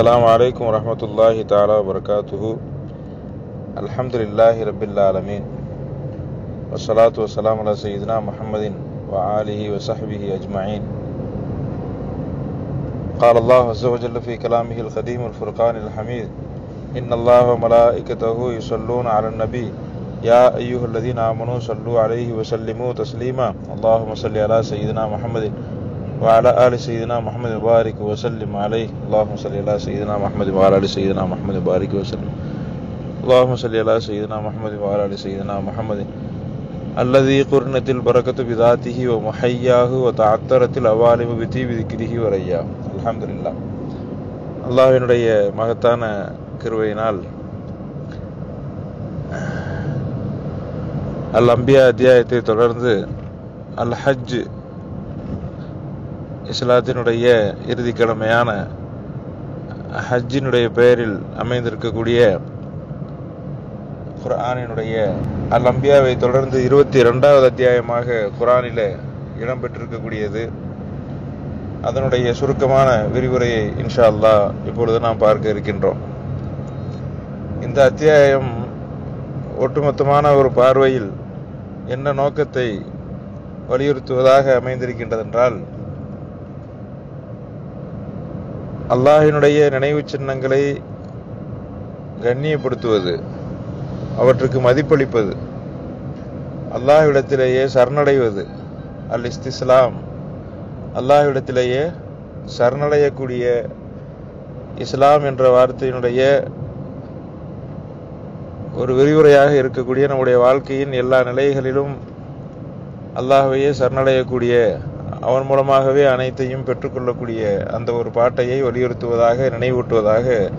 السلام عليكم ورحمة الله تعالى وبركاته. الحمد لله رب العالمين. والصلاة والسلام على سيدنا محمد وآله وصحبه أجمعين. قال الله عز وجل في كلامه القديم الفرقان الحميد إن الله وملائكته يصلون على النبي. يا أيها الذين آمنوا صلوا عليه وسلموا تسليما. اللهم صل على سيدنا محمد وعلى آل سيدنا محمد وبارك وسلم عليه اللهم صل على سيدنا محمد وعلى آل سيدنا محمد وبارك وسلم اللهم صل على سيدنا محمد وعلى آل سيدنا محمد الذي قرنت البركة بذاته ومحياه وتعطرت الأوالم بطيب ذكره ورياه الحمد لله அல்லாஹினுடைய மகத்தான கிருவையினால் அல் அம்பியா அத்தியாயத்தை தொடர்ந்து அல் ஹஜ் இஸ்லாத்தினுடைய இறுதி கடமையான ஹஜ்ஜினுடைய பெயரில் அமைந்திருக்கக்கூடிய குர்ஆனினுடைய அல் அம்பியாவை தொடர்ந்து இருபத்தி ரெண்டாவது அத்தியாயமாக குரானில் இடம்பெற்றிருக்கக்கூடியது. அதனுடைய சுருக்கமான விரிவுரையை இன்ஷா அல்லாஹ் இப்பொழுது நாம் பார்க்க இருக்கின்றோம். இந்த அத்தியாயம் ஒட்டுமொத்தமான ஒரு பார்வையில் என்ன நோக்கத்தை வலியுறுத்துவதாக அமைந்திருக்கின்றதென்றால் அல்லாஹினுடைய நினைவு சின்னங்களை கண்ணியப்படுத்துவது அவற்றுக்கு மதிப்பளிப்பது அல்லாஹ்விடத்திலேயே சரணடைவது அல் இஸ்திஸ்லாம் அல்லாஹ்விடத்திலேயே சரணடையக்கூடிய இஸ்லாம் என்ற வார்த்தையினுடைய ஒரு விரிவுரையாக இருக்கக்கூடிய நம்முடைய வாழ்க்கையின் எல்லா நிலைகளிலும் அல்லாஹையே சரணடையக்கூடிய அவன் மூலமாகவே அனைத்தையும் பெற்றுக்கொள்ளக்கூடிய அந்த ஒரு பாட்டையை வலியுறுத்துவதாக நினைவூட்டுவதாக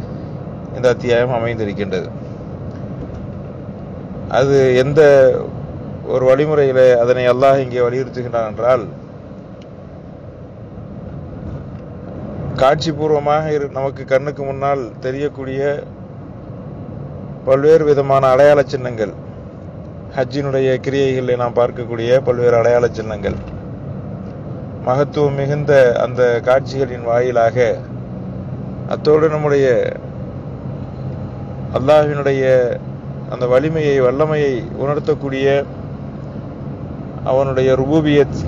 இந்த அத்தியாயம் அமைந்திருக்கின்றது. அது எந்த ஒரு வழிமுறையில அதனை அல்லாஹ் இங்கே வலியுறுத்துகின்றான் என்றால் காட்சி பூர்வமாக இரு- நமக்கு கண்ணுக்கு முன்னால் தெரியக்கூடிய பல்வேறு விதமான அடையாள சின்னங்கள் ஹஜ்ஜினுடைய கிரியைகளை நாம் பார்க்கக்கூடிய பல்வேறு அடையாள சின்னங்கள். மகத்துவம் மிகுந்த அந்த காட்சிகளின் வாயிலாக அத்தோடு நம்முடைய அல்லாஹினுடைய அந்த வலிமையை வல்லமையை உணர்த்தக்கூடிய அவனுடைய ருபூபியத்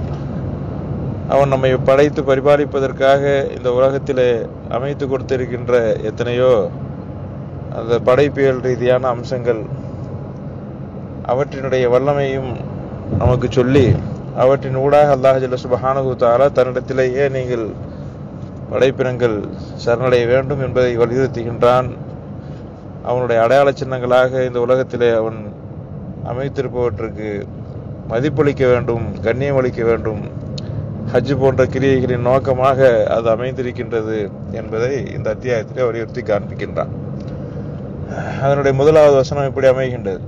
அவன் நம்மை படைத்து பரிபாலிப்பதற்காக இந்த உலகத்தில் அமைத்து கொடுத்திருக்கின்ற எத்தனையோ அந்த படைப்பியல் ரீதியான அம்சங்கள் அவற்றினுடைய வல்லமையும் நமக்கு சொல்லி அவற்றின் ஊடாக அல்லாஹ் ஜல்ல சுபஹானஹு தன்னிடத்திலேயே நீங்கள் படைப்பினங்கள் சரணடைய வேண்டும் என்பதை வலியுறுத்துகின்றான். அவனுடைய அடையாள சின்னங்களாக இந்த உலகத்திலே அவன் அமைத்திருப்பவற்றுக்கு மதிப்பளிக்க வேண்டும் கண்ணியம் அளிக்க வேண்டும். ஹஜ் போன்ற கிரியைகளின் நோக்கமாக அது அமைந்திருக்கின்றது என்பதை இந்த அத்தியாயத்திலே வலியுறுத்தி காண்பிக்கின்றான். அதனுடைய முதலாவது வசனம் இப்படி அமைகின்றது.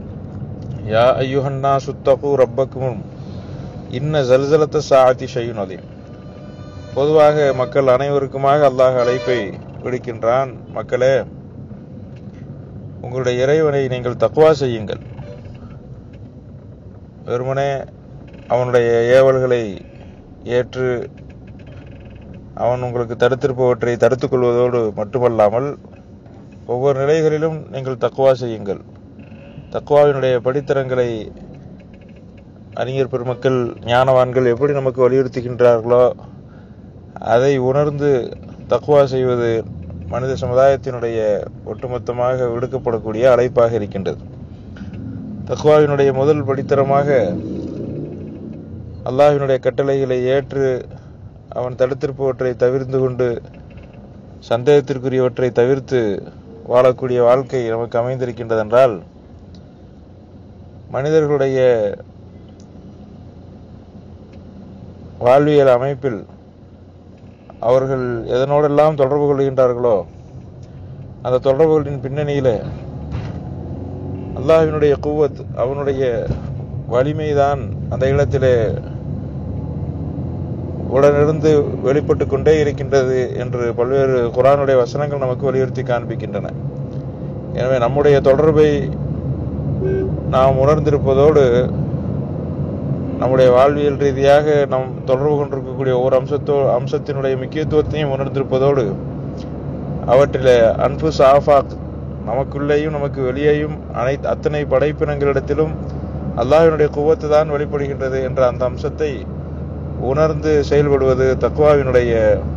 யா ஐயுஹன்னா சுத்தகு ரப்பக்கும் இன்ன ஜல்சலத்த சாத்தி ஷையுன் அதீம் பொதுவாக மக்கள் அனைவருக்குமாக அல்லாஹ் அழைப்பை விடுக்கின்றான். மக்களே உங்களுடைய இறைவனை நீங்கள் தக்குவா செய்யுங்கள். வெறுமனே அவனுடைய ஏவல்களை ஏற்று அவன் உங்களுக்கு தடுத்திருப்பவற்றை தடுத்துக் கொள்வதோடு மட்டுமல்லாமல் ஒவ்வொரு நிலைகளிலும் நீங்கள் தக்குவா செய்யுங்கள். தக்குவாவினுடைய படித்தரங்களை அறிஞர் பெருமக்கள் ஞானவான்கள் எப்படி நமக்கு வலியுறுத்துகின்றார்களோ அதை உணர்ந்து தக்குவா செய்வது மனித சமுதாயத்தினுடைய ஒட்டுமொத்தமாக விடுக்கப்படக்கூடிய அழைப்பாக இருக்கின்றது. தக்குவாவினுடைய முதல் படித்தரமாக அல்லாஹினுடைய கட்டளைகளை ஏற்று அவன் தடுத்திருப்பவற்றை தவிர்த்து கொண்டு சந்தேகத்திற்குரியவற்றை தவிர்த்து வாழக்கூடிய வாழ்க்கை நமக்கு அமைந்திருக்கின்றதென்றால் மனிதர்களுடைய வாழ்வியல் அமைப்பில் அவர்கள் எதனோடெல்லாம் தொடர்பு கொள்கின்றார்களோ அந்த தொடர்புகளின் பின்னணியில் அல்லாஹ்வினுடைய குவத் அவனுடைய வலிமைதான் அந்த இடத்திலே உடனிருந்து வெளிப்பட்டு கொண்டே இருக்கின்றது என்று பல்வேறு குரானுடைய வசனங்கள் நமக்கு வலியுறுத்தி காண்பிக்கின்றன. எனவே நம்முடைய தொடர்பை நாம் உணர்ந்திருப்பதோடு நம்முடைய வாழ்வியல் ரீதியாக நம் தொடர்பு கொண்டிருக்கக்கூடிய ஒவ்வொரு அம்சத்தோ அம்சத்தினுடைய முக்கியத்துவத்தையும் உணர்ந்திருப்பதோடு அவற்றிலே அன்பு சாஃபாக் நமக்குள்ளேயும் நமக்கு வெளியேயும் அனைத்து அத்தனை படைப்பினங்களிடத்திலும் அல்லாஹினுடைய குவத்து தான் வெளிப்படுகின்றது என்ற அந்த அம்சத்தை உணர்ந்து செயல்படுவது தக்குவாவினுடைய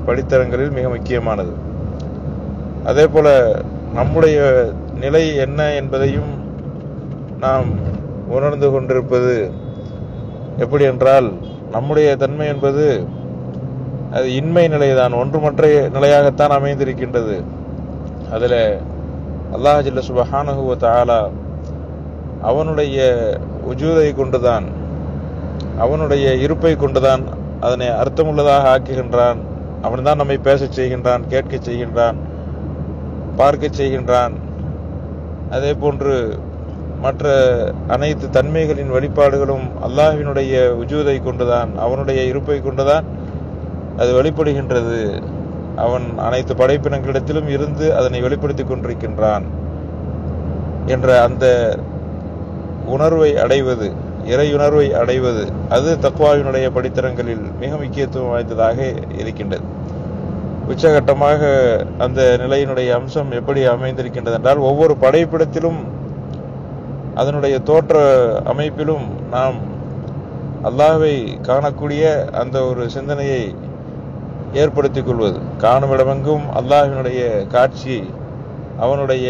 படித்தரங்களில் மிக முக்கியமானது. அதே போல நம்முடைய நிலை என்ன என்பதையும் நாம் உணர்ந்து கொண்டிருப்பது எப்படி என்றால் நம்முடைய தன்மை என்பது அது இன்மை நிலைதான் ஒன்றுமற்ற நிலையாகத்தான் அமைந்திருக்கின்றது. அதில் அல்லாஹ் ஜில்ல சுபஹானுகுவ தாலா அவனுடைய உஜூதை கொண்டுதான் அவனுடைய இருப்பை கொண்டுதான் அதனை அர்த்தமுள்ளதாக ஆக்குகின்றான். அவன்தான் நம்மை பேசச் செய்கின்றான் கேட்கச் செய்கின்றான் பார்க்கச் செய்கின்றான். அதே போன்று மற்ற அனைத்து தன்மைகளின் வழிபாடுகளும் அல்லாஹினுடைய உஜூதை கொண்டுதான் அவனுடைய இருப்பை கொண்டுதான் அது வெளிப்படுகின்றது. அவன் அனைத்து படைப்பினங்களிடத்திலும் இருந்து அதனை வெளிப்படுத்திக் கொண்டிருக்கின்றான் என்ற அந்த உணர்வை அடைவது இறையுணர்வை அடைவது அது தக்குவாவினுடைய படித்தரங்களில் மிக முக்கியத்துவம் வாய்ந்ததாக இருக்கின்றது. உச்சகட்டமாக அந்த நிலையினுடைய அம்சம் எப்படி அமைந்திருக்கின்றது என்றால் ஒவ்வொரு படைப்பிடத்திலும் அதனுடைய தோற்ற அமைப்பிலும் நாம் அல்லாவை காணக்கூடிய அந்த ஒரு சிந்தனையை ஏற்படுத்திக் கொள்வது. காணும் இடமெங்கும் அல்லாஹினுடைய காட்சி அவனுடைய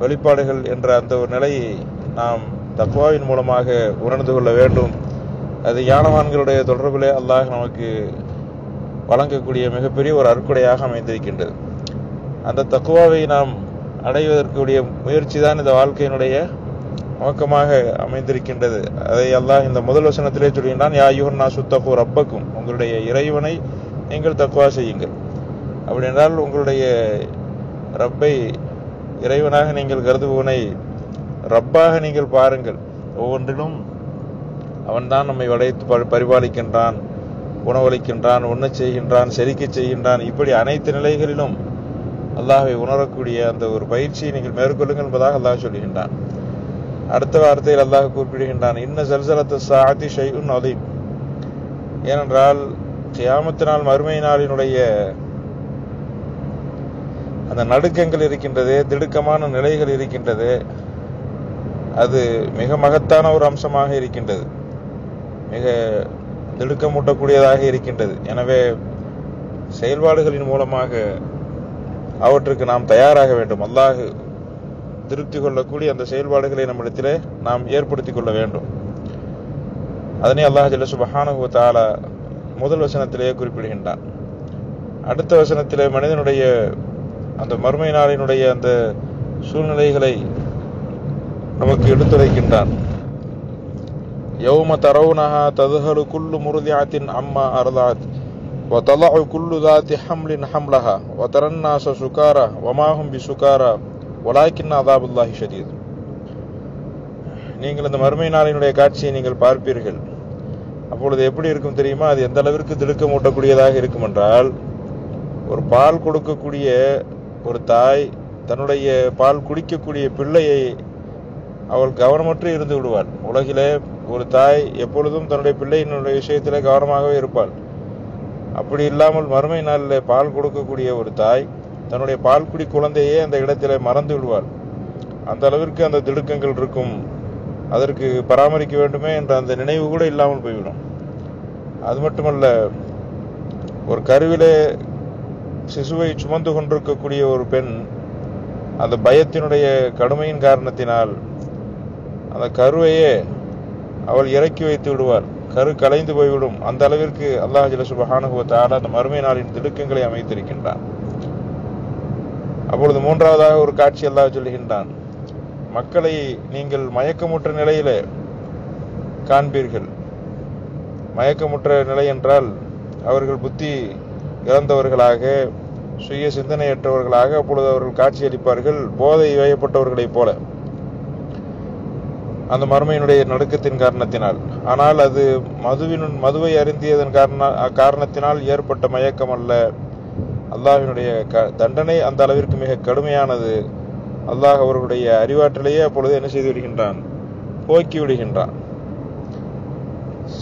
வெளிப்பாடுகள் என்ற அந்த ஒரு நிலையை நாம் தக்வாவின் மூலமாக உணர்ந்து கொள்ள வேண்டும். அது ஞானவான்களுடைய தொடர்பிலே அல்லாஹ் நமக்கு வழங்கக்கூடிய மிகப்பெரிய ஒரு அற்கொடையாக அமைந்திருக்கின்றது. அந்த தக்குவாவை நாம் அடைவதற்குரிய முயற்சி தான் இந்த வாழ்க்கையினுடைய நோக்கமாக அமைந்திருக்கின்றது. அதை அல்லாஹ் இந்த முதல் வசனத்திலே சொல்கின்றான் யா நான் சுத்தகு ரப்பக்கும். உங்களுடைய இறைவனை நீங்கள் தக்குவா செய்யுங்கள். அப்படி என்றால் உங்களுடைய ரப்பை இறைவனாக நீங்கள் கருதுபவனை ரப்பாக நீங்கள் பாருங்கள். ஒவ்வொன்றிலும் அவன்தான் நம்மை வளைத்து ப- பரிபாலிக்கின்றான் உணவளிக்கின்றான் உண்ணச் செய்கின்றான் செரிக்கச் செய்கின்றான். இப்படி அனைத்து நிலைகளிலும் அல்லாஹை உணரக்கூடிய அந்த ஒரு பயிற்சியை நீங்கள் மேற்கொள்ளுங்கள் என்பதாக அல்லாஹ் சொல்கின்றான். அடுத்த வார்த்தையில் அல்லாஹ் குறிப்பிடுகின்றான் இன்ன சல்சலத்த சாதி ஷைஉன் அலீம். ஏனென்றால் கியாமத்தினால் மறுமை நாளினுடைய அந்த நடுக்கங்கள் இருக்கின்றது திடுக்கமான நிலைகள் இருக்கின்றது அது மிக மகத்தான ஒரு அம்சமாக இருக்கின்றது மிக திடுக்கமூட்டக்கூடியதாக இருக்கின்றது. எனவே செயல்பாடுகளின் மூலமாக அவற்றுக்கு நாம் தயாராக வேண்டும். அல்லாஹு திருப்தி கொள்ளக்கூடிய அந்த செயல்பாடுகளை நம்மிடத்திலே நாம் ஏற்படுத்திக் கொள்ள வேண்டும் அதனை அல்லாஹ் ஜல்ல சுபஹானஹு வ தஆலா முதல் வசனத்திலே குறிப்பிடுகின்றான் அடுத்த வசனத்திலே மனிதனுடைய அந்த மறுமை நாளினுடைய அந்த சூழ்நிலைகளை நமக்கு எடுத்துரைக்கின்றான் யௌம தரவுனஹா ததுஹலு குல்லு முருதியாத்தின் அம்மா அர்தாத் وتضع كل ذات حمل حملها وترى الناس سكارى وما هم بسكارى ஒலாக்கின் அதாபுல்லாஹி ஷதீத் நீங்கள் அந்த மறுமை நாளினுடைய காட்சியை நீங்கள் பார்ப்பீர்கள். அப்பொழுது எப்படி இருக்கும் தெரியுமா? அது எந்த அளவிற்கு திடுக்க மூட்டக்கூடியதாக இருக்கும் என்றால் ஒரு பால் கொடுக்கக்கூடிய ஒரு தாய் தன்னுடைய பால் குடிக்கக்கூடிய பிள்ளையை அவள் கவனமற்று இருந்து விடுவாள். உலகிலே ஒரு தாய் எப்பொழுதும் தன்னுடைய பிள்ளையினுடைய விஷயத்திலே கவனமாகவே இருப்பாள். அப்படி இல்லாமல் மறுமை நாளில் பால் கொடுக்கக்கூடிய ஒரு தாய் தன்னுடைய பால் குடி குழந்தையே அந்த இடத்திலே மறந்து விடுவார் அந்த அளவிற்கு அந்த திடுக்கங்கள் இருக்கும். அதற்கு பராமரிக்க வேண்டுமே என்ற அந்த நினைவு கூட இல்லாமல் போய்விடும். அது மட்டுமல்ல ஒரு கருவிலே சிசுவை சுமந்து கொண்டிருக்கக்கூடிய ஒரு பெண் அந்த பயத்தினுடைய கடுமையின் காரணத்தினால் அந்த கருவையே அவள் இறக்கி வைத்து விடுவார் கரு கலைந்து போய்விடும். அந்த அளவிற்கு அல்லாஹ் ஜல சுபஹானுஹு அந்த மறுமை நாளின் திடுக்கங்களை அமைத்திருக்கின்றான். அப்பொழுது மூன்றாவதாக ஒரு காட்சி அல்லாஹ் சொல்லுகின்றான் மக்களை நீங்கள் மயக்கமுற்ற நிலையிலே காண்பீர்கள். மயக்கமுற்ற நிலை என்றால் அவர்கள் புத்தி இழந்தவர்களாக சுய சிந்தனையற்றவர்களாக அப்பொழுது அவர்கள் காட்சியளிப்பார்கள் போதை வயப்பட்டவர்களைப் போல. அந்த மறுமையினுடைய நடுக்கத்தின் காரணத்தினால். ஆனால் அது மதுவின் மதுவை அருந்தியதன் காரண காரணத்தினால் ஏற்பட்ட மயக்கம் அல்ல அல்லாஹினுடைய க தண்டனை அந்த அளவிற்கு மிக கடுமையானது. அல்லாஹ் அவர்களுடைய அறிவாற்றலையே அப்பொழுது என்ன செய்து விடுகின்றான்? போக்கி விடுகின்றான்.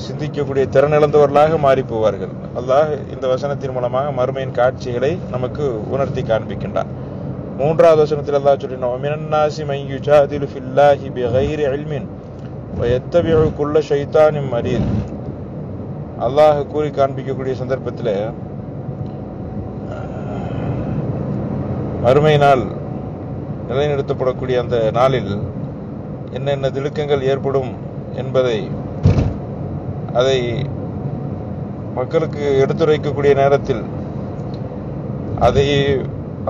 சிந்திக்கக்கூடிய திறனிழந்தவர்களாக மாறி போவார்கள் அல்லாஹ் இந்த வசனத்தின் மூலமாக மறுமையின் காட்சிகளை நமக்கு உணர்த்தி காண்பிக்கின்றான். மூன்றாவது வசனத்தில் அல்லாஹ் சொல்லினோம் "வமினன்னாசி மன் ஃபில்லாஹி பிகைரி ஷைத்தானின் அல்லாஹ் கூறி காண்பிக்கக்கூடிய சந்தர்ப்பத்தில் மறுமை நாள் நிலைநிறுத்தப்படக்கூடிய அந்த நாளில் என்னென்ன திடுக்கங்கள் ஏற்படும் என்பதை அதை மக்களுக்கு எடுத்துரைக்கக்கூடிய நேரத்தில் அதை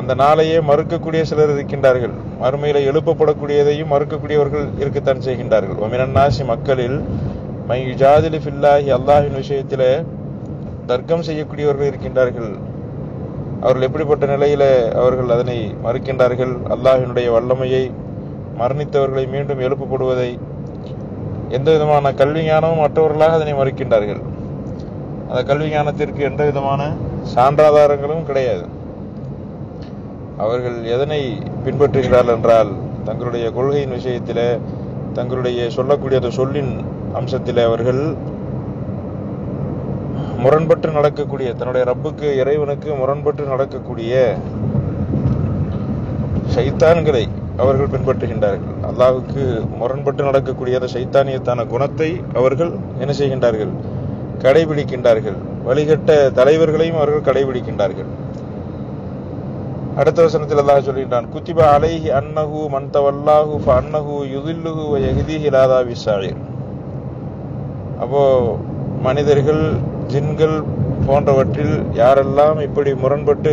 அந்த நாளையே மறுக்கக்கூடிய சிலர் இருக்கின்றார்கள். மறுமையில எழுப்பப்படக்கூடியதையும் மறுக்கக்கூடியவர்கள் இருக்கத்தான் செய்கின்றார்கள். ஒமினன்னாசி மக்களில் மையுஜாதிலி ஃபில்லாஹி அல்லாஹின் விஷயத்தில் தர்க்கம் செய்யக்கூடியவர்கள் இருக்கின்றார்கள். அவர்கள் எப்படிப்பட்ட நிலையில அவர்கள் அதனை மறுக்கின்றார்கள்? அல்லாஹினுடைய வல்லமையை மரணித்தவர்களை மீண்டும் எழுப்பப்படுவதை எந்த விதமான கல்வி ஞானமும் மற்றவர்களாக அதனை மறுக்கின்றார்கள். அந்த கல்வி ஞானத்திற்கு எந்த விதமான சான்றாதாரங்களும் கிடையாது. அவர்கள் எதனை பின்பற்றுகிறார்கள் என்றால் தங்களுடைய கொள்கையின் விஷயத்தில் தங்களுடைய சொல்லக்கூடிய அந்த சொல்லின் அம்சத்தில் அவர்கள் முரண்பட்டு நடக்கக்கூடிய தன்னுடைய ரப்புக்கு இறைவனுக்கு முரண்பட்டு நடக்கக்கூடிய சைத்தான்களை அவர்கள் பின்பற்றுகின்றார்கள். அல்லாவுக்கு முரண்பட்டு நடக்கக்கூடிய அந்த சைத்தானியத்தான குணத்தை அவர்கள் என்ன செய்கின்றார்கள்? கடைபிடிக்கின்றார்கள். வழிகட்ட தலைவர்களையும் அவர்கள் கடைபிடிக்கின்றார்கள். அடுத்த வசனத்தில் அல்லாஹ் சொல்கின்றான் குத்திப அலைஹி அன்னஹு மந்தவல்லாஹு ஃப அன்னஹு யுதில்லுஹு வ யஹ்திஹி லாதா அப்போ மனிதர்கள் ஜின்கள் போன்றவற்றில் யாரெல்லாம் இப்படி முரண்பட்டு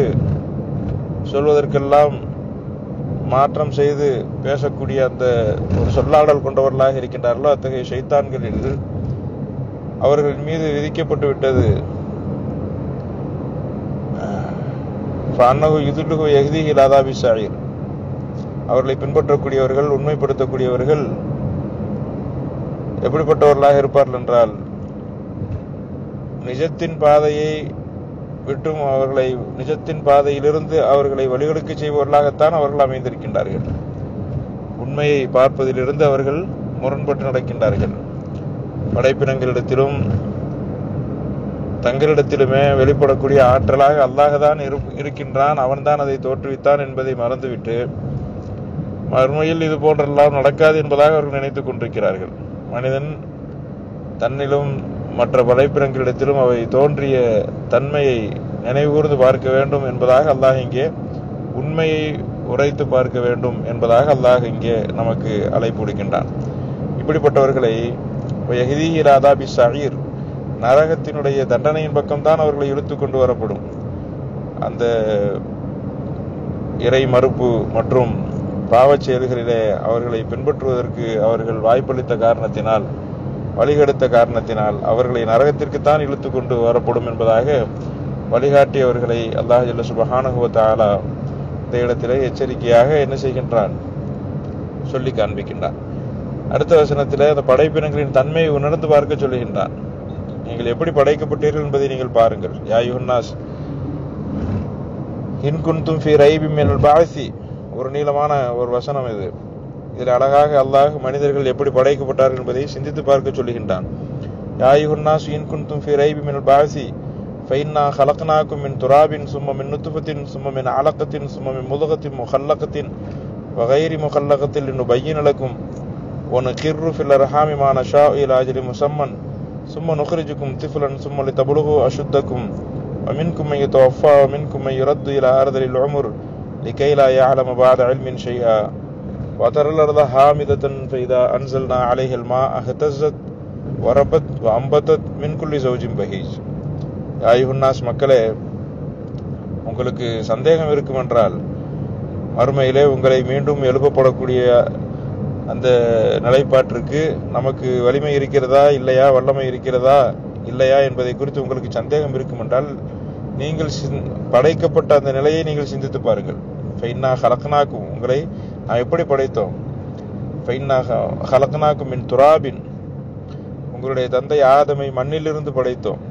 சொல்வதற்கெல்லாம் மாற்றம் செய்து பேசக்கூடிய அந்த ஒரு சொல்லாடல் கொண்டவர்களாக இருக்கின்றார்களோ அத்தகைய ஷைத்தான்களில் அவர்கள் மீது விதிக்கப்பட்டு விட்டது. அன்னகு இதுலுகு எகுதிஹி லாதாபி சாயிர் அவர்களை பின்பற்றக்கூடியவர்கள் உண்மைப்படுத்தக்கூடியவர்கள் எப்படிப்பட்டவர்களாக இருப்பார்கள் என்றால் நிஜத்தின் பாதையை விட்டும் அவர்களை நிஜத்தின் பாதையிலிருந்து அவர்களை வழிகளுக்கு செய்பவர்களாகத்தான் அவர்கள் அமைந்திருக்கின்றார்கள். உண்மையை பார்ப்பதிலிருந்து அவர்கள் முரண்பட்டு நடக்கின்றார்கள். படைப்பினங்களிடத்திலும் தங்களிடத்திலுமே வெளிப்படக்கூடிய ஆற்றலாக அல்லாஹ்தான் இரு- இருக்கின்றான் அவன்தான் அதை தோற்றுவித்தான் என்பதை மறந்துவிட்டு மறுமையில் இது போன்றெல்லாம் நடக்காது என்பதாக அவர்கள் நினைத்துக் கொண்டிருக்கிறார்கள். மனிதன் தன்னிலும் மற்ற படைப்பினங்களிடத்திலும் அவை தோன்றிய தன்மையை நினைவுகூர்ந்து பார்க்க வேண்டும் என்பதாக அல்லாஹ் இங்கே உண்மையை உரைத்து பார்க்க வேண்டும் என்பதாக அல்லாஹ் இங்கே நமக்கு அழைப்பு விடுக்கின்றான். இப்படிப்பட்டவர்களை யஹ்தீஹி ராதா பி சயீர் நரகத்தினுடைய தண்டனையின் பக்கம்தான் அவர்களை இழுத்து கொண்டு வரப்படும். அந்த இறை மறுப்பு மற்றும் பாவச் செயல்களிலே அவர்களை பின்பற்றுவதற்கு அவர்கள் வாய்ப்பளித்த காரணத்தினால் வழிகெடுத்த காரணத்தினால் அவர்களை நரகத்திற்குத்தான் இழுத்து கொண்டு வரப்படும் என்பதாக வழிகாட்டியவர்களை அல்லாஹ் ஜல்ல சுபஹானஹு இந்த இடத்திலே எச்சரிக்கையாக என்ன செய்கின்றான்? சொல்லி காண்பிக்கின்றான். அடுத்த வசனத்திலே அந்த படைப்பினங்களின் தன்மையை உணர்ந்து பார்க்க சொல்லுகின்றான். நீங்கள் எப்படி படைக்கப்பட்டீர்கள் என்பதை நீங்கள் பாருங்கள். யா யுஹன்னாஸ் இன் குன்தும் ஃபி ரைபி மினல் பாசி. ஒரு நீளமான ஒரு வசனம் இது. இதில் அழகாக அல்லாஹ் மனிதர்கள் எப்படி படைக்கப்பட்டார்கள் என்பதை சிந்தித்து பார்க்க சொல்லுகின்றான் யா யுஹன்னாஸ் இன் குன்தும் ஃபி ரைபி மினல் பாசி فإنا خلقناكم من تراب ثم من نطفة ثم من علقة ثم من مضغة مخلقة وغير مخلقة لنبين لكم ونقر في الأرحام ما نشاء إلى أجل مسمى ثم نخرجكم طفلا ثم لتبلغوا أشدكم ومنكم من يتوفى ومنكم من يرد إلى أرض العمر لكي لا يعلم بعد علم شيئا وترى الأرض هامدة فإذا أنزلنا عليها الماء اهتزت وربت وأنبتت من كل زوج بهيج ஆயுஹுன்னாஸ் மக்களே உங்களுக்கு சந்தேகம் இருக்குமென்றால் மறுமையிலே உங்களை மீண்டும் எழுப்பப்படக்கூடிய அந்த நிலைப்பாட்டிற்கு நமக்கு வலிமை இருக்கிறதா இல்லையா வல்லமை இருக்கிறதா இல்லையா என்பதை குறித்து உங்களுக்கு சந்தேகம் இருக்குமென்றால் நீங்கள் சிந்- படைக்கப்பட்ட அந்த நிலையை நீங்கள் சிந்தித்து பாருங்கள் ஃபைன்னா ஹலக்னாக்கும் உங்களை நான் எப்படி படைத்தோம்? ஃபைன்னா ஹலக்னாக்கும் மின் துராபின் உங்களுடைய தந்தை ஆதமை மண்ணிலிருந்து படைத்தோம்.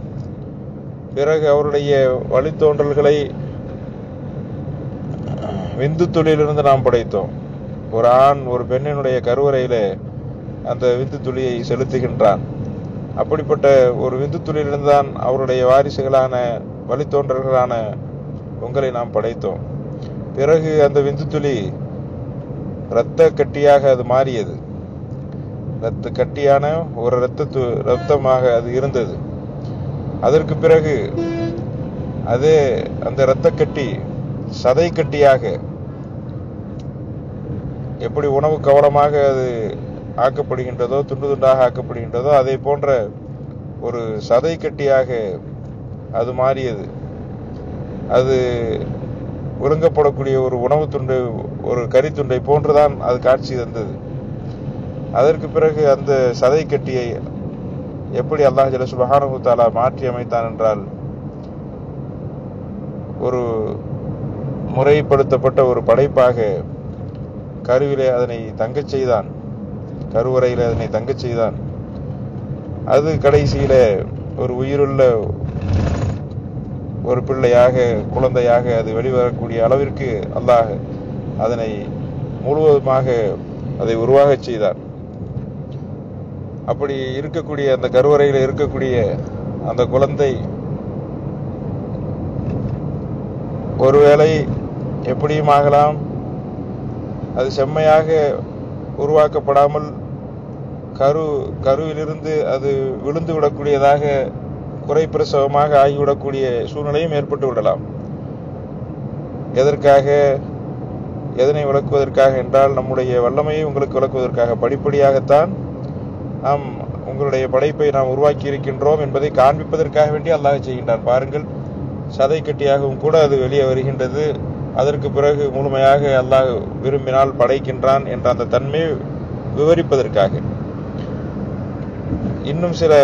பிறகு அவருடைய வழித்தோன்றல்களை விந்து துளியிலிருந்து நாம் படைத்தோம். ஒரு ஆண் ஒரு பெண்ணினுடைய கருவறையிலே அந்த விந்து துளியை செலுத்துகின்றான். அப்படிப்பட்ட ஒரு விந்து துளியிலிருந்து தான் அவருடைய வாரிசுகளான வழித்தோன்றல்களான உங்களை நாம் படைத்தோம். பிறகு அந்த விந்து துளி இரத்த கட்டியாக அது மாறியது. இரத்த கட்டியான ஒரு இரத்த ரத்தமாக இரத்தமாக அது இருந்தது. அதற்கு பிறகு அதே அந்த இரத்த கட்டி சதை கட்டியாக எப்படி உணவு கவலமாக அது ஆக்கப்படுகின்றதோ துண்டு துண்டாக ஆக்கப்படுகின்றதோ அதே போன்ற ஒரு சதை கட்டியாக அது மாறியது. அது ஒழுங்கப்படக்கூடிய ஒரு உணவு துண்டு ஒரு கறித்துண்டை போன்றுதான் அது காட்சி தந்தது. அதற்கு பிறகு அந்த சதை கட்டியை எப்படி அல்லாஹ் ஜல சுப்ஹானஹு மாற்றி அமைத்தான் என்றால் ஒரு முறைப்படுத்தப்பட்ட ஒரு படைப்பாக கருவிலே அதனை தங்கச் செய்தான். கருவறையில் அதனை தங்கச் செய்தான். அது கடைசியில ஒரு உயிருள்ள ஒரு பிள்ளையாக குழந்தையாக அது வெளிவரக்கூடிய அளவிற்கு அல்லாஹ் அதனை முழுவதுமாக அதை உருவாக செய்தார். அப்படி இருக்கக்கூடிய அந்த கருவறையில் இருக்கக்கூடிய அந்த குழந்தை ஒருவேளை எப்படியும் ஆகலாம். அது செம்மையாக உருவாக்கப்படாமல் கரு கருவிலிருந்து அது விழுந்து விடக்கூடியதாக குறை பிரசவமாக ஆகிவிடக்கூடிய சூழ்நிலையும் ஏற்பட்டு விடலாம். எதற்காக எதனை விளக்குவதற்காக என்றால் நம்முடைய வல்லமையை உங்களுக்கு விளக்குவதற்காக. படிப்படியாகத்தான் நாம் உங்களுடைய படைப்பை நாம் உருவாக்கி இருக்கின்றோம் என்பதை காண்பிப்பதற்காக வேண்டி அல்லாஹ் செய்கின்றான். பாருங்கள் சதை கட்டியாகவும் கூட அது வெளியே வருகின்றது. அதற்கு பிறகு முழுமையாக அல்லாஹ் விரும்பினால் படைக்கின்றான் என்ற அந்த தன்மையை விவரிப்பதற்காக. இன்னும் சில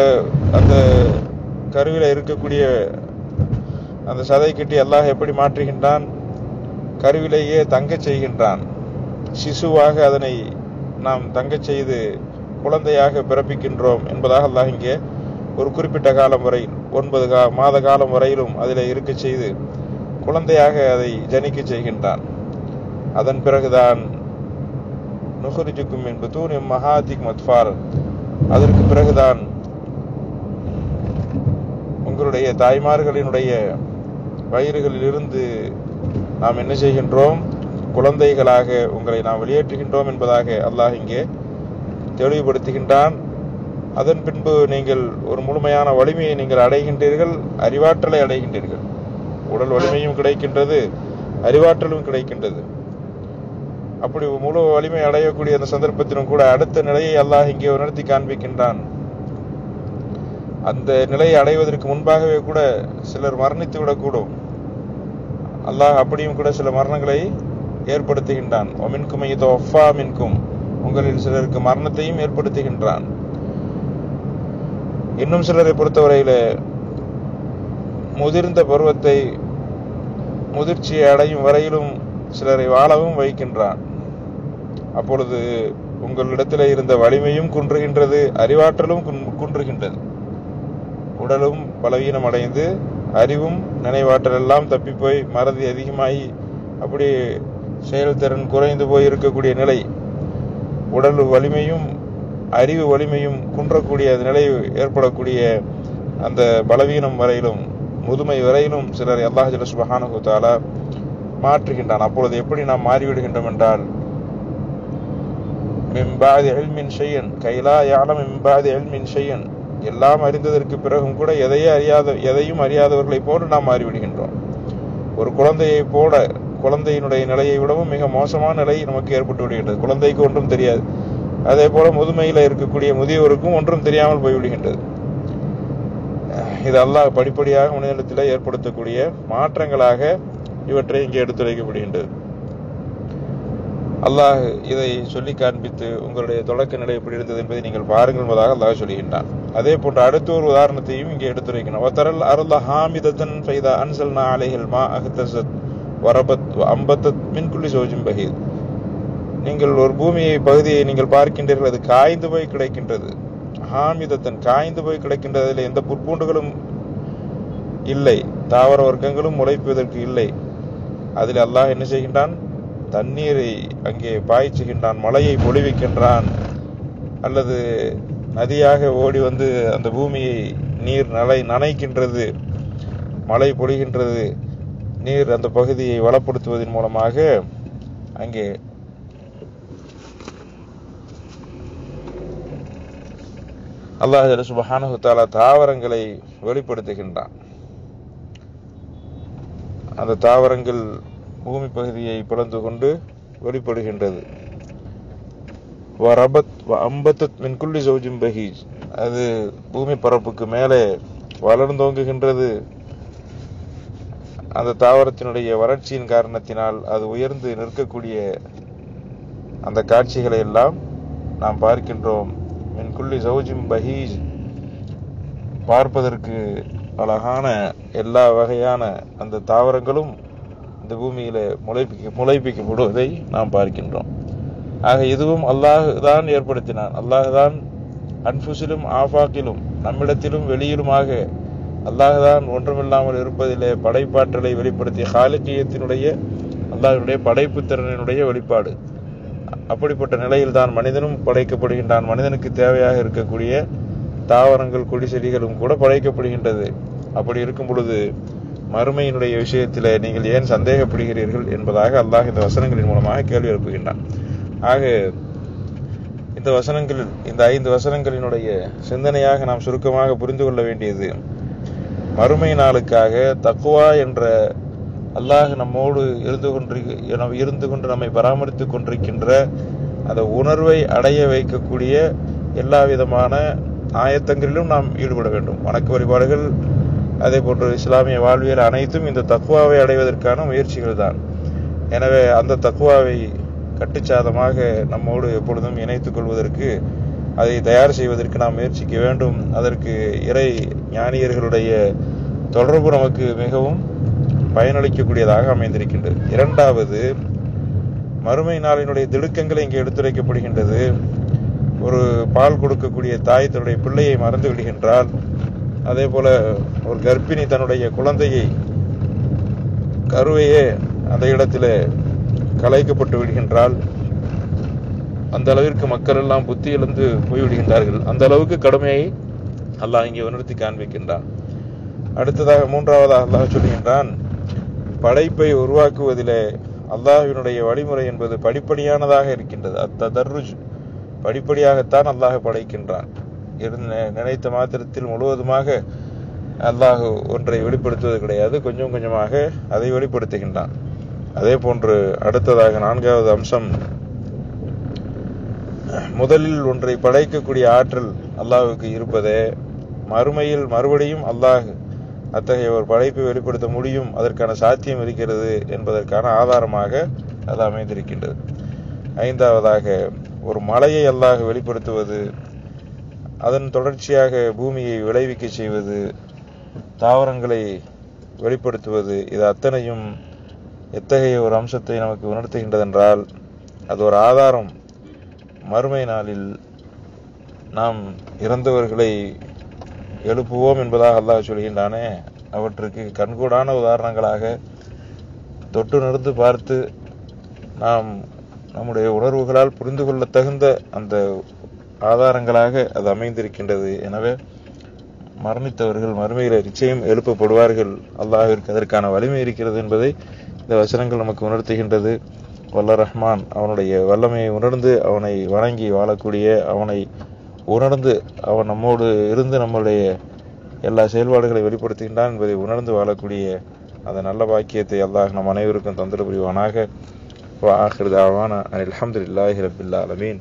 அந்த கருவில் இருக்கக்கூடிய அந்த சதை கட்டி அல்லாஹ் எப்படி மாற்றுகின்றான்? கருவிலேயே தங்கச் செய்கின்றான். சிசுவாக அதனை நாம் தங்கச் செய்து குழந்தையாக பிறப்பிக்கின்றோம் என்பதாக அல்லாஹ் இங்கே ஒரு குறிப்பிட்ட காலம் வரை ஒன்பது கா மாத காலம் வரையிலும் அதில் இருக்கச் செய்து குழந்தையாக அதை ஜனிக்க செய்கின்றான். அதன் பிறகுதான் நுகரிஜுக்கும் என்பது தூண் மகாதிக் மத்பார் அதற்கு பிறகுதான் உங்களுடைய தாய்மார்களினுடைய வயிறுகளிலிருந்து நாம் என்ன செய்கின்றோம்? குழந்தைகளாக உங்களை நாம் வெளியேற்றுகின்றோம் என்பதாக அல்லாஹ் இங்கே தெளிவுபடுத்துகின்றான். அதன் பின்பு நீங்கள் ஒரு முழுமையான வலிமையை நீங்கள் அடைகின்றீர்கள் அறிவாற்றலை அடைகின்றீர்கள். உடல் வலிமையும் கிடைக்கின்றது அறிவாற்றலும் கிடைக்கின்றது. அப்படி முழு வலிமை அடையக்கூடிய அந்த சந்தர்ப்பத்திலும் கூட அடுத்த நிலையை அல்லாஹ் இங்கே உணர்த்தி காண்பிக்கின்றான். அந்த நிலையை அடைவதற்கு முன்பாகவே கூட சிலர் மரணித்து விடக்கூடும். அல்லாஹ் அப்படியும் கூட சில மரணங்களை ஏற்படுத்துகின்றான். ஒமின்கும் இதோ ஒஃபா மின்கும். உங்களில் சிலருக்கு மரணத்தையும் ஏற்படுத்துகின்றான். இன்னும் சிலரை பொறுத்தவரையில் முதிர்ந்த பருவத்தை முதிர்ச்சியை அடையும் வரையிலும் சிலரை வாழவும் வைக்கின்றான். அப்பொழுது உங்களிடத்தில் இருந்த வலிமையும் குன்றுகின்றது அறிவாற்றலும் குன்- குன்றுகின்றது. உடலும் பலவீனம் அடைந்து அறிவும் நினைவாற்றல் எல்லாம் தப்பி போய் மறதி அதிகமாகி அப்படி செயல்திறன் குறைந்து போய் இருக்கக்கூடிய நிலை. உடல் வலிமையும் அறிவு வலிமையும் குன்றக்கூடிய நிலை ஏற்படக்கூடிய அந்த பலவீனம் வரையிலும் முதுமை வரையிலும் சிலர் அல்லாஹ் ஜல சுப்ஹானஹு மாற்றுகின்றான். அப்பொழுது எப்படி நாம் மாறிவிடுகின்றோம் என்றால் மிம்பாதி எல்மின் ஷையன் கைலா யாலம் மிம்பாதி எல்மின் ஷையன். எல்லாம் அறிந்ததற்கு பிறகும் கூட எதையே அறியாத எதையும் அறியாதவர்களைப் போல நாம் மாறிவிடுகின்றோம். ஒரு குழந்தையை போல குழந்தையினுடைய நிலையை விடவும் மிக மோசமான நிலை நமக்கு ஏற்பட்டு விடுகின்றது. குழந்தைக்கு ஒன்றும் தெரியாது. அதே போல முதுமையில இருக்கக்கூடிய முதியவருக்கும் ஒன்றும் தெரியாமல் போய்விடுகின்றது. இது அல்லாஹ் படிப்படியாக மனிதனத்தில் ஏற்படுத்தக்கூடிய மாற்றங்களாக இவற்றை இங்கே எடுத்துரைக்கப்படுகின்றது. அல்லாஹ் இதை சொல்லி காண்பித்து உங்களுடைய தொடக்க நிலை எப்படி இருந்தது என்பதை நீங்கள் பாருங்கள் என்பதாக அல்லாஹ் சொல்கின்றான். அதே போன்ற அடுத்த ஒரு உதாரணத்தையும் இங்கே எடுத்துரைக்கணும். ஒத்தரல் அருள ஹாமிதத்தன் ஃபைதா அன்சல்னா அலைஹில் மா அஹ்தசத் வரபத் அம்பத்தத் மின்குள்ளி சோஜும் பகீர். நீங்கள் ஒரு பூமியை பகுதியை நீங்கள் பார்க்கின்றீர்கள் அது காய்ந்து போய் கிடைக்கின்றது. ஹாமிதத்தன் காய்ந்து போய் கிடைக்கின்றதில் எந்த புற்பூண்டுகளும் இல்லை. தாவர வர்க்கங்களும் முளைப்பதற்கு இல்லை. அதில் அல்லாஹ் என்ன செய்கின்றான்? தண்ணீரை அங்கே பாய்ச்சுகின்றான் மழையை பொழிவிக்கின்றான் அல்லது நதியாக ஓடி வந்து அந்த பூமியை நீர் நலை நனைக்கின்றது மழை பொழிகின்றது நீர் அந்த பகுதியை வளப்படுத்துவதன் மூலமாக அங்கே அல்லாஹ் சுபஹானஹு தாவரங்களை வெளிப்படுத்துகின்றான். அந்த தாவரங்கள் பூமி பகுதியை பிளந்து கொண்டு வெளிப்படுகின்றது. வரபத் அம்பத்தத் மின்குள்ளி சௌஜிம் பஹீஜ் அது பூமி பரப்புக்கு மேலே வளர்ந்தோங்குகின்றது அந்த தாவரத்தினுடைய வறட்சியின் காரணத்தினால் அது உயர்ந்து நிற்கக்கூடிய அந்த காட்சிகளை எல்லாம் நாம் பார்க்கின்றோம். மின்குள்ளி சௌஜிம் பஹீஜ் பார்ப்பதற்கு அழகான எல்லா வகையான அந்த தாவரங்களும் இந்த பூமியில் முளைப்பிக்க முளைப்பிக்கப்படுவதை நாம் பார்க்கின்றோம். ஆக இதுவும் அல்லாஹ் தான் ஏற்படுத்தினான். அல்லாஹ் தான் அன்புசிலும் ஆஃபாக்கிலும் நம்மிடத்திலும் வெளியிலுமாக அல்லாஹ் தான் ஒன்றுமில்லாமல் இருப்பதிலே படைப்பாற்றலை வெளிப்படுத்திய காலிக்கியத்தினுடைய அல்லாஹினுடைய படைப்பு திறனினுடைய வெளிப்பாடு. அப்படிப்பட்ட நிலையில் தான் மனிதனும் படைக்கப்படுகின்றான். மனிதனுக்கு தேவையாக இருக்கக்கூடிய தாவரங்கள் கொடி செடிகளும் கூட படைக்கப்படுகின்றது. அப்படி இருக்கும் பொழுது மறுமையினுடைய விஷயத்தில் நீங்கள் ஏன் சந்தேகப்படுகிறீர்கள் என்பதாக அல்லாஹ் இந்த வசனங்களின் மூலமாக கேள்வி எழுப்புகின்றான். ஆக இந்த வசனங்கள் இந்த ஐந்து வசனங்களினுடைய சிந்தனையாக நாம் சுருக்கமாக புரிந்து கொள்ள வேண்டியது மறுமை நாளுக்காக தக்குவா என்ற அல்லாஹ் நம்மோடு இருந்து கொண்டு இருந்து கொண்டு நம்மை பராமரித்துக் கொண்டிருக்கின்ற அந்த உணர்வை அடைய வைக்கக்கூடிய எல்லா விதமான ஆயத்தங்களிலும் நாம் ஈடுபட வேண்டும். வணக்க வழிபாடுகள் அதே போன்று இஸ்லாமிய வாழ்வியல் அனைத்தும் இந்த தக்குவாவை அடைவதற்கான முயற்சிகள் தான் எனவே அந்த தக்குவாவை கட்டுச்சாதமாக நம்மோடு எப்பொழுதும் இணைத்துக் கொள்வதற்கு அதை தயார் செய்வதற்கு நாம் முயற்சிக்க வேண்டும். அதற்கு இறை ஞானியர்களுடைய தொடர்பு நமக்கு மிகவும் பயனளிக்கக்கூடியதாக அமைந்திருக்கின்றது. இரண்டாவது மறுமை நாளினுடைய திடுக்கங்கள் இங்கே எடுத்துரைக்கப்படுகின்றது. ஒரு பால் கொடுக்கக்கூடிய தாய் தன்னுடைய பிள்ளையை மறந்து விடுகின்றால் அதே போல் ஒரு கர்ப்பிணி தன்னுடைய குழந்தையை கருவையே அந்த இடத்துல கலைக்கப்பட்டு விடுகின்றால் அந்த அளவிற்கு மக்கள் எல்லாம் புத்தி இழந்து போய்விடுகின்றார்கள் அந்த அளவுக்கு கடுமையை அல்லாஹ் இங்கே உணர்த்தி காண்பிக்கின்றான். அடுத்ததாக மூன்றாவதாக அல்லாஹ் சொல்கின்றான் படைப்பை உருவாக்குவதிலே அல்லாஹினுடைய வழிமுறை என்பது படிப்படியானதாக இருக்கின்றது. அத்ததர்ருஜ் படிப்படியாகத்தான் அல்லாஹ் படைக்கின்றான். நினைத்த மாத்திரத்தில் முழுவதுமாக அல்லாஹ் ஒன்றை வெளிப்படுத்துவது கிடையாது. கொஞ்சம் கொஞ்சமாக அதை வெளிப்படுத்துகின்றான். அதே போன்று அடுத்ததாக நான்காவது அம்சம் முதலில் ஒன்றை படைக்கக்கூடிய ஆற்றல் அல்லாஹுக்கு இருப்பதே. மறுமையில் மறுபடியும் அல்லாஹ் அத்தகைய ஒரு படைப்பை வெளிப்படுத்த முடியும் அதற்கான சாத்தியம் இருக்கிறது என்பதற்கான ஆதாரமாக அது அமைந்திருக்கின்றது. ஐந்தாவதாக ஒரு மலையை அல்லாஹ் வெளிப்படுத்துவது அதன் தொடர்ச்சியாக பூமியை விளைவிக்க செய்வது தாவரங்களை வெளிப்படுத்துவது இது அத்தனையும் எத்தகைய ஒரு அம்சத்தை நமக்கு உணர்த்துகின்றதென்றால் அது ஒரு ஆதாரம். மறுமை நாளில் நாம் இறந்தவர்களை எழுப்புவோம் என்பதாக அல்லாஹ் சொல்கின்றானே. அவற்றுக்கு கண்கூடான உதாரணங்களாக தொட்டு நிறுத்து பார்த்து நாம் நம்முடைய உணர்வுகளால் புரிந்து கொள்ள தகுந்த அந்த ஆதாரங்களாக அது அமைந்திருக்கின்றது. எனவே மரணித்தவர்கள் மறுமையில் நிச்சயம் எழுப்பப்படுவார்கள். அல்லாஹிற்கு அதற்கான வலிமை இருக்கிறது என்பதை இந்த வசனங்கள் நமக்கு உணர்த்துகின்றது. வல்ல ரஹ்மான் அவனுடைய வல்லமையை உணர்ந்து அவனை வணங்கி வாழக்கூடிய அவனை உணர்ந்து அவன் நம்மோடு இருந்து நம்மளுடைய எல்லா செயல்பாடுகளை வெளிப்படுத்துகின்றான் என்பதை உணர்ந்து வாழக்கூடிய அந்த நல்ல பாக்கியத்தை அல்லாஹ் நம் அனைவருக்கும் தொந்தரவு புரிவானாக. ஆஹிர் தாவான அலமதுல்லாஹி ரபில்லா அலமீன்